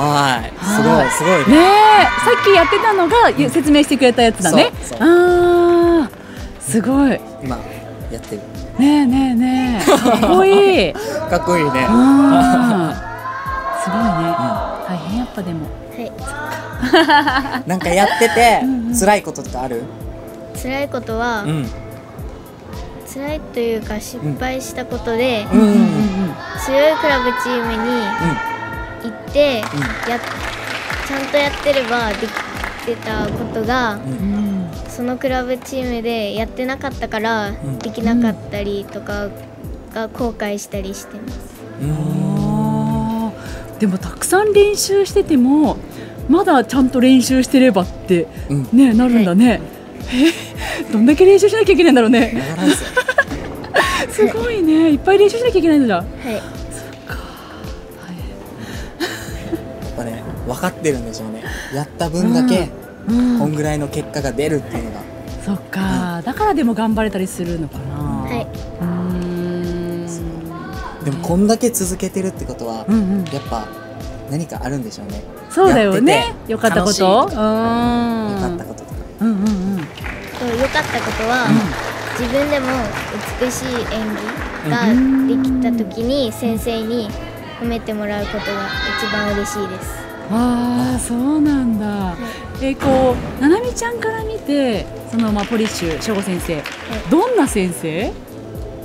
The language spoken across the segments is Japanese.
すごいねねえ。さっきやってたのがゆ説明してくれたやつだね。そうそう。ああすごい。今やってる。ねえねえねえ。かっこいい。かっこいいね。うんすごいね。大変やっぱでも。はい。なんかやっててうんうん。辛いこととかある？辛いことは、うん。辛いというか失敗したことで、うんうんうん。強いクラブチームにて、やちゃんとやってればできてたことが、うんそのクラブチームでやってなかったから、んできなかったりとかが後悔したりしてます。でもたくさん練習しててもまだちゃんと練習してればってうん。ねなるんだね、えどんだけ練習しなきゃいけないんだろうね。すごいね。いっぱい練習しなきゃいけないんだはい、分かってるんでしょうね。やった分だけうん。こんぐらいの結果が出るっていうのが。そっか。だからでも頑張れたりするのかな。はい、でもこんだけ続けてるってことはうんうん。やっぱ何かあるんでしょうね。そうだよね。よかったこと。うん。とかったこととか。うんうんうん。と良かったことは、自分でも美しい演技ができた時に先生に褒めてもらうことが一番嬉しいです。ああそうなんだ、えこうななみちゃんから見てそのまあポリッシュ翔吾先生どんな先生、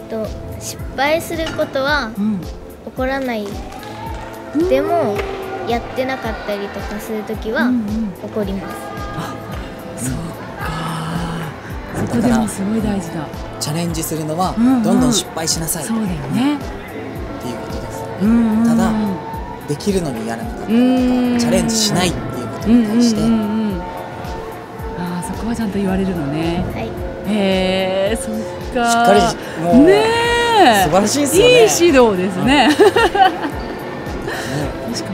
と失敗することはうん、起こらない。でもやってなかったりとかする時はうんうん。起こります。そうか。そこでもすごい大事だ。チャレンジするのはうんうん。どんどん失敗しなさい。ってそうだよね、いうことです。うんうんうん、ただできるのにやらなかった。りとかチうんャレンジしないっていうことうんうんうんに対してうん。ああそこはちゃんと言われるのね。はい、へえそっか。しっかりしもうねえ。素晴らしいですよね。いい指導ですね、ね。確かにそう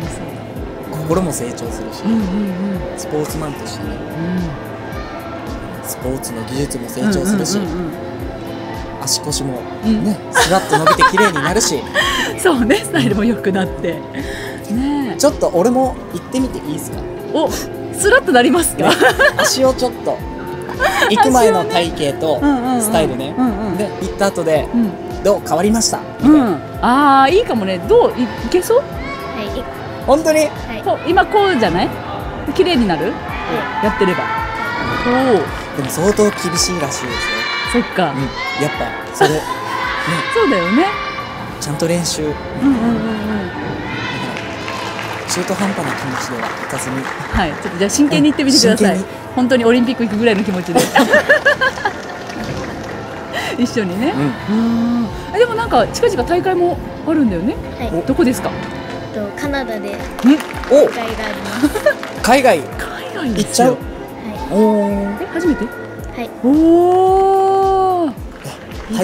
だ。心も成長するし。うんうんうん。スポーツマンとしてね。うん。スポーツの技術も成長するし。うんうんうん足腰もうん。ねスラッと伸びて綺麗になるし。う んそうねスタイルも良くなって。ねえ。ちょっと俺も行ってみていいですか？おスラッとなりますか、足をちょっと 行く前の体型とスタイルね。うんうん。で行った後でうん。どう変わりました？うん、ああいいかもね。どういいけそう？はい、本当に？はい、今こうじゃない？綺麗になる？やってれば。おおでも相当厳しいらしいですよそっか、うんやっぱそれね。そうだよね。ちゃんと練習。うんうんうんうん。ら中途半端な気持ちではいかずに。はい。ちょっとじゃあ真剣に言ってみてください。真剣に。本当にオリンピック行くぐらいの気持ちで。一緒にね。うん。うん。えでもなんか近々大会もあるんだよね。はい、どこですか？とカナダでお！大会があります。海外。海外行っちゃう？はおー。え初めて？い、はい、おお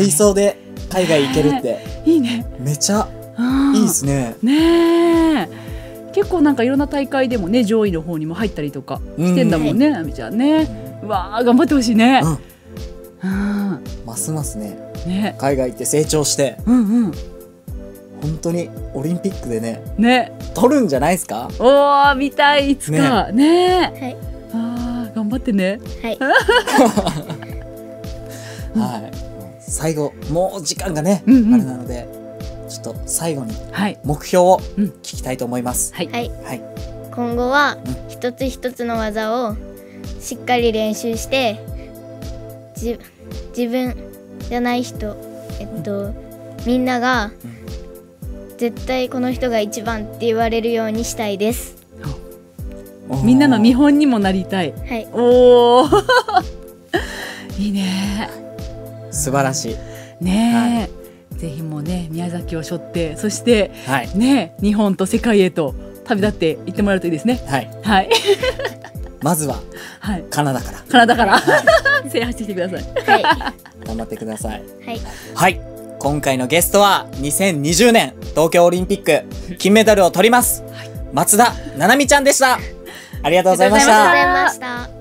体操で海外行けるって。いいね。めちゃうんいいですね。ねえ。結構なんかいろんな大会でもね上位の方にも入ったりとかしてんだもんね、なみちゃんね。うわあ頑張ってほしいね。うん。うん。ますますね。ね。海外行って成長して。うんうん。本当にオリンピックでねね。取るんじゃないですか？おー見たいいつか。ね。えはい、あー頑張ってね。はい、はい最後もう時間がね、うんうん。あれなのでちょっと最後にはい。目標をうん。聞きたいと思います、はい。はい。はい。今後はうん。一つ一つの技をしっかり練習してじ自分じゃない人えっとみんなが絶対この人が一番って言われるようにしたいです。みんなの見本にもなりたい。はい。おお いいね素晴らしい。ねえ、ぜひもうね宮崎を背負ってそしてはい。ね日本と世界へと旅立って行ってもらえるといいですね。はい。はい。まずははい。カナダから。体から。制覇してきてください。はい。頑張ってください。はい。はい。今回のゲストは2020年東京オリンピック金メダルを取ります、松田七海ちゃんでした。ありがとうございました。ありがとうございました